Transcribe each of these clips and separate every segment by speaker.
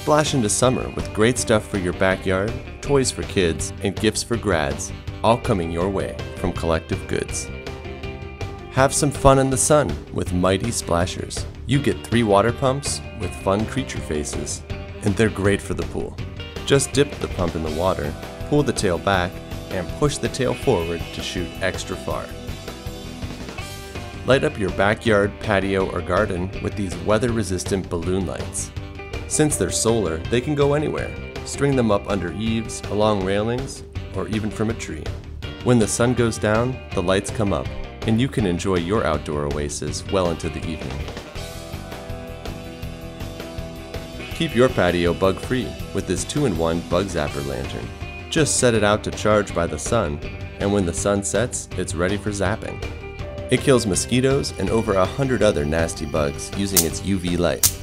Speaker 1: Splash into summer with great stuff for your backyard, toys for kids, and gifts for grads, all coming your way from Collective Goods. Have some fun in the sun with Mighty Splashers. You get three water pumps with fun creature faces, and they're great for the pool. Just dip the pump in the water, pull the tail back, and push the tail forward to shoot extra far. Light up your backyard, patio, or garden with these weather resistant balloon lights. Since they're solar, they can go anywhere. String them up under eaves, along railings, or even from a tree. When the sun goes down, the lights come up, and you can enjoy your outdoor oasis well into the evening. Keep your patio bug free with this 2 in 1 bug zapper lantern. Just set it out to charge by the sun, and when the sun sets, it's ready for zapping. It kills mosquitoes and over a hundred other nasty bugs using its UV light.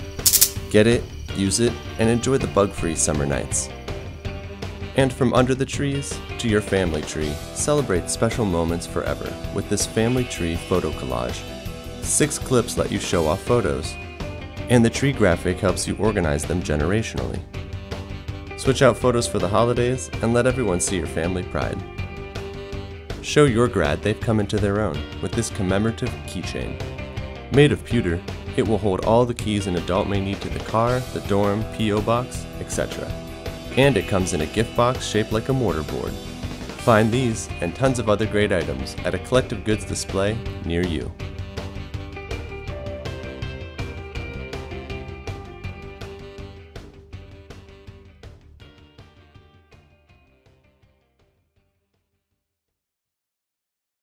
Speaker 1: Get it, use it, and enjoy the bug free summer nights. And from under the trees to your family tree, celebrate special moments forever with this family tree photo collage. Six clips let you show off photos, and the tree graphic helps you organize them generationally. Switch out photos for the holidays and let everyone see your family pride. Show your grad they've come into their own with this commemorative keychain. Made of pewter, it will hold all the keys an adult may need to the car, the dorm, P.O. box, etc. And it comes in a gift box shaped like a mortarboard. Find these and tons of other great items at a collective goods display near you.